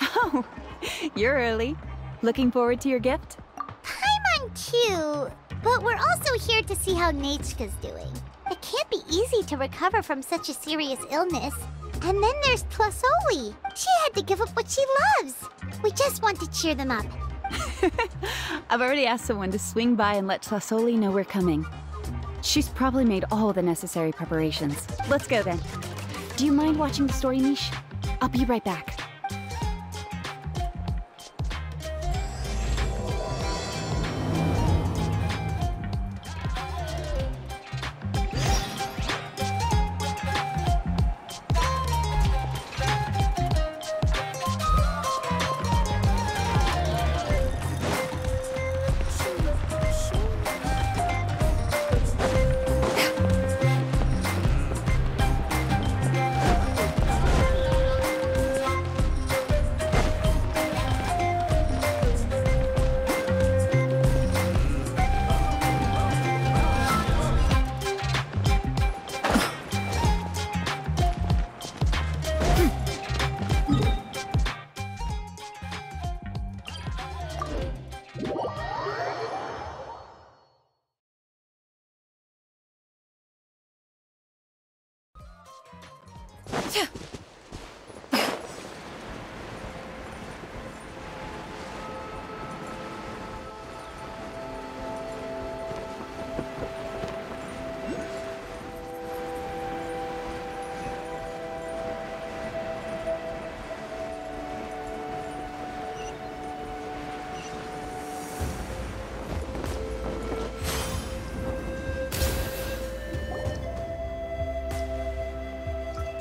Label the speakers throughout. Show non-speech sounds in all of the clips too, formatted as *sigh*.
Speaker 1: Oh, *laughs* you're early. Looking forward to your gift?
Speaker 2: Paimon too, but we're also here to see how Nachka's doing. It can't be easy to recover from such a serious illness. And then there's Tlasoli. She had to give up what she loves. We just want to cheer them up. *laughs*
Speaker 1: I've already asked someone to swing by and let Tlasoli know we're coming. She's probably made all the necessary preparations. Let's go then. Do you mind watching the story niche? I'll be right back.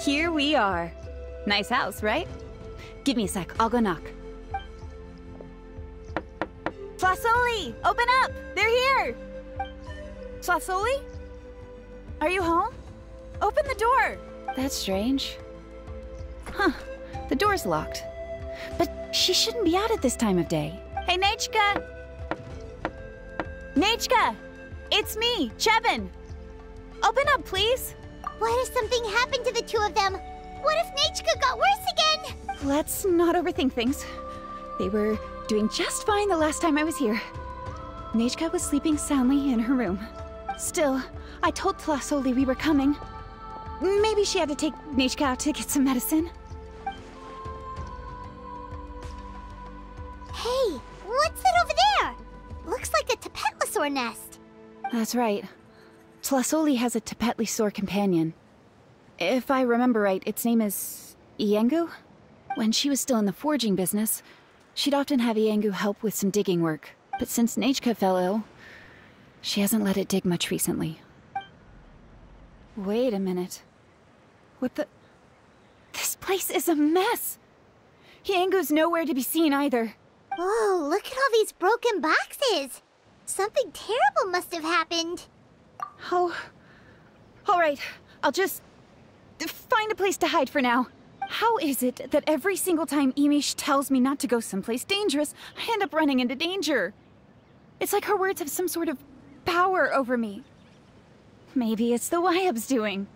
Speaker 1: Here we are. Nice house, right? Give me a sec, I'll go knock. Tlasoli! Open up! They're here! Tlasoli? Are you home? Open the door! That's strange. Huh, the door's locked. But she shouldn't be out at this time of day. Hey, Nachka! Nachka! It's me, Chevin! Open up, please!
Speaker 2: What if something happened to the two of them? What if Nachka got worse again?
Speaker 1: Let's not overthink things. They were doing just fine the last time I was here. Nachka was sleeping soundly in her room. Still, I told Tlasoli we were coming. Maybe she had to take Nachka out to get some medicine.
Speaker 2: Hey, what's that over there? Looks like a Tepetlisaur nest.
Speaker 1: That's right. Tlasoli has a Tepetlisaur companion. If I remember right, its name is Iengu? When she was still in the forging business, she'd often have Iengu help with some digging work. But since Nachka fell ill, she hasn't let it dig much recently. Wait a minute. What the... This place is a mess! Iengu's nowhere to be seen either.
Speaker 2: Whoa, look at all these broken boxes. Something terrible must have happened.
Speaker 1: Oh. All right, I'll just find a place to hide for now. How is it that every single time Emish tells me not to go someplace dangerous, I end up running into danger? It's like her words have some sort of power over me. Maybe it's the Wayob's doing.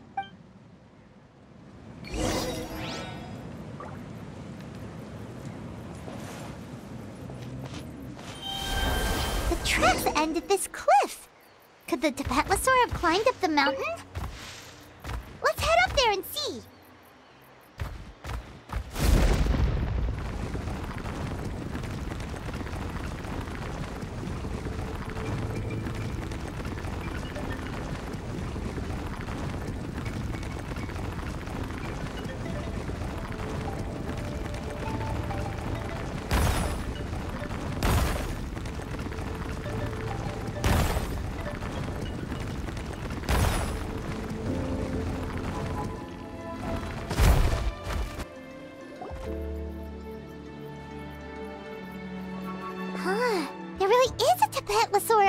Speaker 2: The tracks end at this cliff. Could the Tepetlisaur have climbed up the mountain? Let's head up there and see.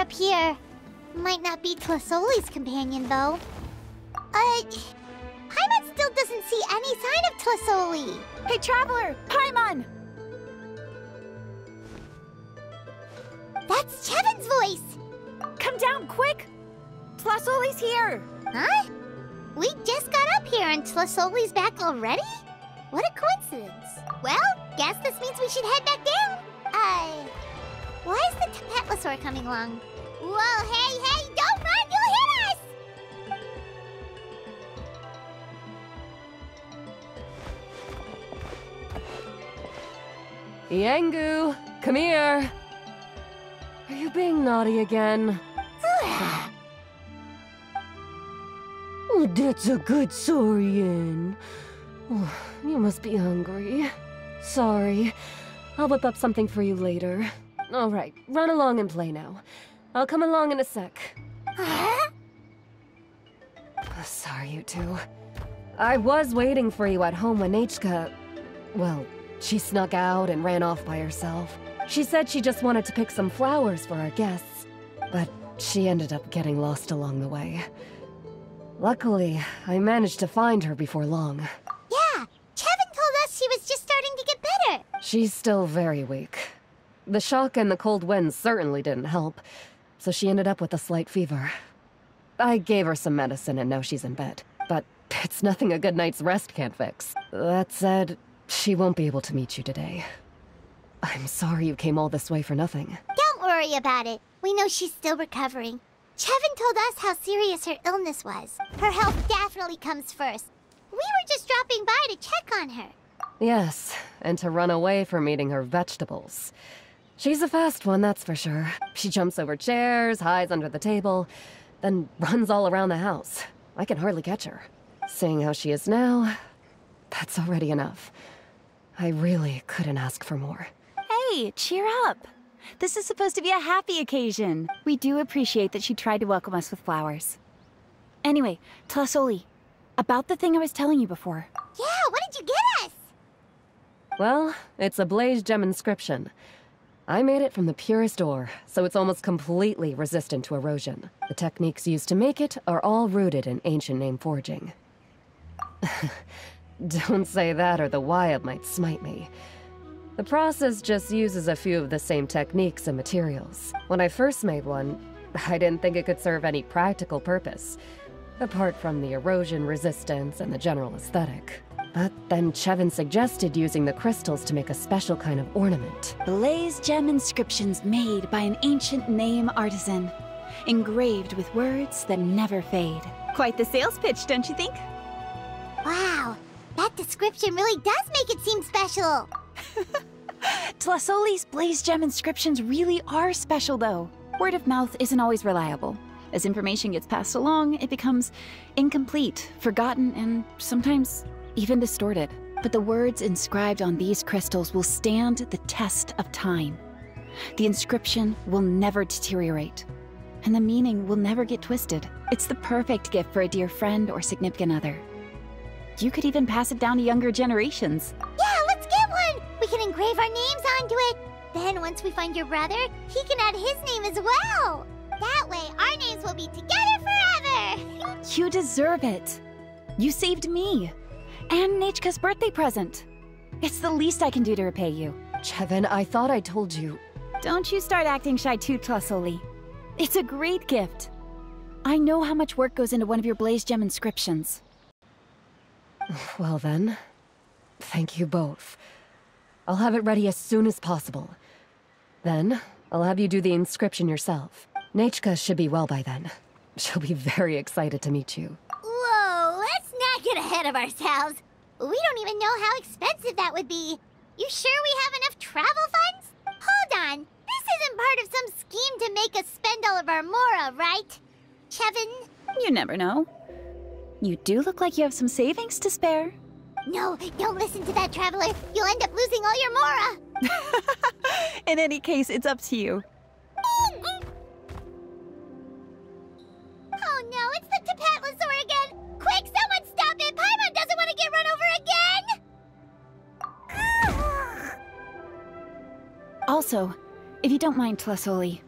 Speaker 2: Up here. Might not be Tlasoli's companion, though. Uh... Paimon still doesn't see any sign of Tlasoli.
Speaker 1: Hey, Traveler! Paimon!
Speaker 2: That's Chevin's voice!
Speaker 1: Come down, quick! Tlasoli's here!
Speaker 2: Huh? We just got up here and Tlasoli's back already? What a coincidence. Well, guess this means we should head back down. Uh, why is the Tepetlisaur coming along? Whoa, hey, hey, don't run, you'll hit us!
Speaker 3: Yangu, come here. Are you being naughty again? *sighs* Oh, that's a good saurian. You must be hungry. Sorry. I'll whip up something for you later. All right, run along and play now. I'll come along in a sec.
Speaker 2: Huh?
Speaker 3: Sorry, you two. I was waiting for you at home when Hka... Well, she snuck out and ran off by herself. She said she just wanted to pick some flowers for our guests, but she ended up getting lost along the way. Luckily, I managed to find her before long.
Speaker 2: Yeah, Kevin told us she was just starting to get better.
Speaker 3: She's still very weak. The shock and the cold wind certainly didn't help, so she ended up with a slight fever. I gave her some medicine and now she's in bed, but it's nothing a good night's rest can't fix. That said, she won't be able to meet you today. I'm sorry you came all this way for nothing.
Speaker 2: Don't worry about it. We know she's still recovering. Chevin told us how serious her illness was. Her health definitely comes first. We were just dropping by to check on her.
Speaker 3: Yes, and to run away from eating her vegetables. She's a fast one, that's for sure. She jumps over chairs, hides under the table, then runs all around the house. I can hardly catch her. Seeing how she is now, that's already enough. I really couldn't ask for more.
Speaker 1: Hey, cheer up! This is supposed to be a happy occasion. We do appreciate that she tried to welcome us with flowers. Anyway, Tlasoli, about the thing I was telling you before.
Speaker 2: Yeah, what did you get us?
Speaker 3: Well, it's a blaze gem inscription. I made it from the purest ore, so it's almost completely resistant to erosion. The techniques used to make it are all rooted in ancient name forging. *laughs* Don't say that or the wild might smite me. The process just uses a few of the same techniques and materials. When I first made one, I didn't think it could serve any practical purpose, apart from the erosion resistance and the general aesthetic. But then Chevin suggested using the crystals to make a special kind of ornament.
Speaker 1: Blaze gem inscriptions made by an ancient name artisan, engraved with words that never fade. Quite the sales pitch, don't you think?
Speaker 2: Wow, that description really does make it seem special. *laughs*
Speaker 1: Tlasoli's blaze gem inscriptions really are special, though. Word of mouth isn't always reliable. As information gets passed along, it becomes incomplete, forgotten, and sometimes even distorted. But the words inscribed on these crystals will stand the test of time. The inscription will never deteriorate, and the meaning will never get twisted. It's the perfect gift for a dear friend or significant other. You could even pass it down to younger generations.
Speaker 2: Yeah, let's get one! We can engrave our names onto it. Then once we find your brother, he can add his name as well. That way, our names will be together forever. *laughs*
Speaker 1: You deserve it. You saved me. And Nechka's birthday present. It's the least I can do to repay you.
Speaker 3: Chevin, I thought I told you.
Speaker 1: Don't you start acting shy too, Tlasoli. It's a great gift. I know how much work goes into one of your Blaze Gem inscriptions. *sighs*
Speaker 3: Well then, thank you both. I'll have it ready as soon as possible. Then, I'll have you do the inscription yourself. Nechka should be well by then. She'll be very excited to meet you.
Speaker 2: Whoa, let's not get ahead of ourselves. We don't even know how expensive that would be. You sure we have enough travel funds? Hold on, this isn't part of some scheme to make us spend all of our mora, right? Chevin?
Speaker 1: You never know. You do look like you have some savings to spare.
Speaker 2: No, don't listen to that traveler. You'll end up losing all your mora. *laughs*
Speaker 1: In any case, it's up to you.
Speaker 2: Oh no, it's the Tepetlisaur again! Quick, someone
Speaker 1: Also, if you don't mind, Tlasoli,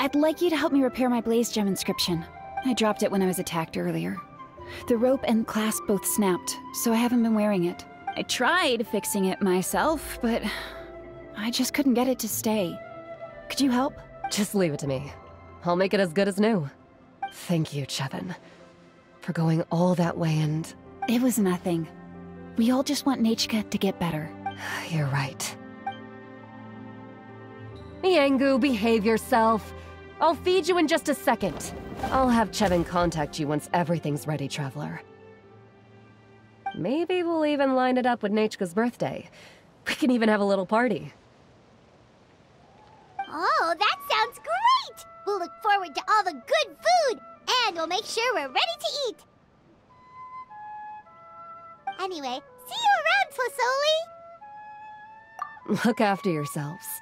Speaker 1: I'd like you to help me repair my Blaze Gem inscription. I dropped it when I was attacked earlier. The rope and clasp both snapped, so I haven't been wearing it. I tried fixing it myself, but I just couldn't get it to stay. Could you help?
Speaker 3: Just leave it to me. I'll make it as good as new. Thank you, Chevin, for going all that way and...
Speaker 1: It was nothing. We all just want Nachka to get better.
Speaker 3: You're right. Miangu, behave yourself. I'll feed you in just a second. I'll have Chevin contact you once everything's ready, Traveler. Maybe we'll even line it up with Nachka's birthday. We can even have a little party.
Speaker 2: Oh, that sounds great! We'll look forward to all the good food, and we'll make sure we're ready to eat. Anyway, see you around, Tlasoli!
Speaker 3: Look after yourselves.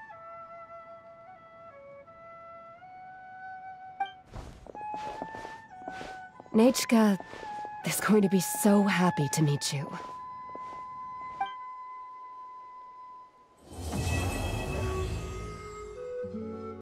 Speaker 3: Nachka is going to be so happy to meet you.